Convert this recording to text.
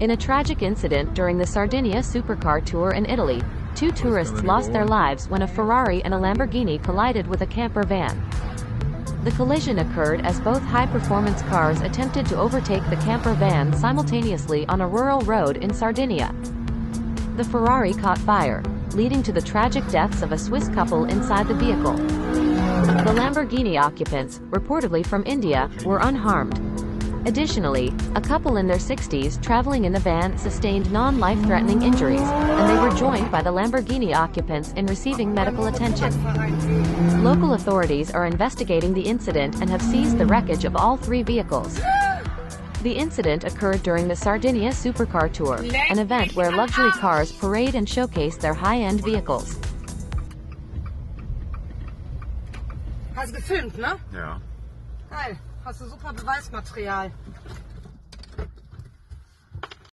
In a tragic incident during the Sardinia Supercar Tour in Italy, two tourists lost their lives when a Ferrari and a Lamborghini collided with a camper van. The collision occurred as both high-performance cars attempted to overtake the camper van simultaneously on a rural road in Sardinia. The Ferrari caught fire, leading to the tragic deaths of a Swiss couple inside the vehicle. The Lamborghini occupants, reportedly from India, were unharmed. Additionally, a couple in their 60s traveling in the van sustained non-life-threatening injuries, and they were joined by the Lamborghini occupants in receiving medical attention. Local authorities are investigating the incident and have seized the wreckage of all three vehicles. The incident occurred during the Sardinia Supercar Tour, an event where luxury cars parade and showcase their high-end vehicles. Hast gefilmt, ne? Ja. Geil. Hast du super Beweismaterial.